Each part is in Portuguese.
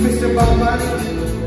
Mr. Bob Marley.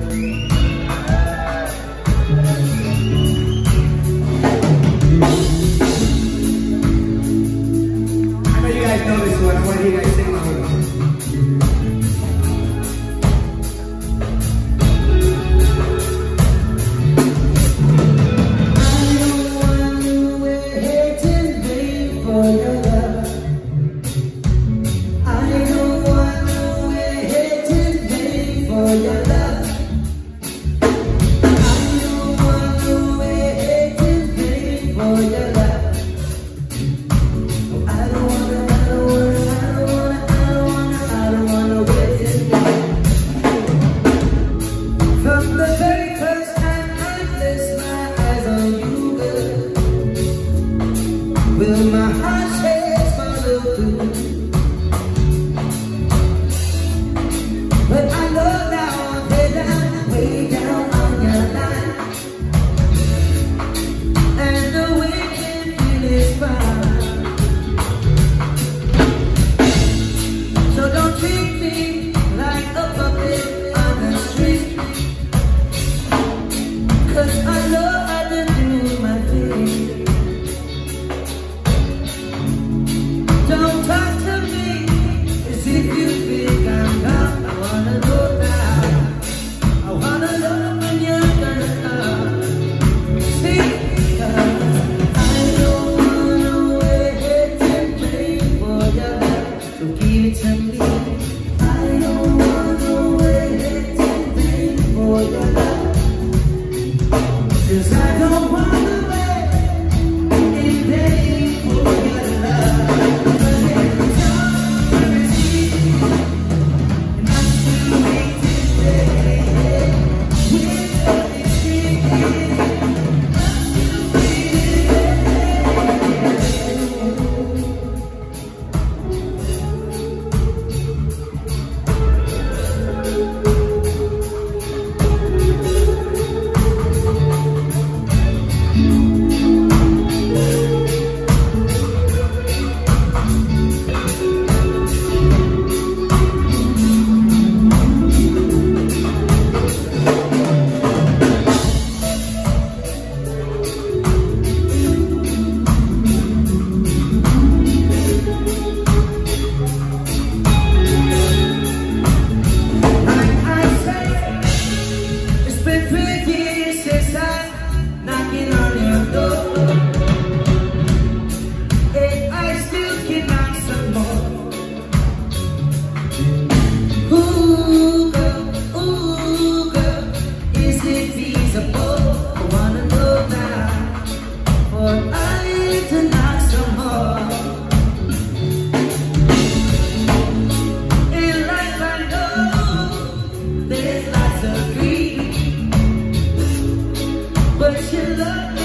Still love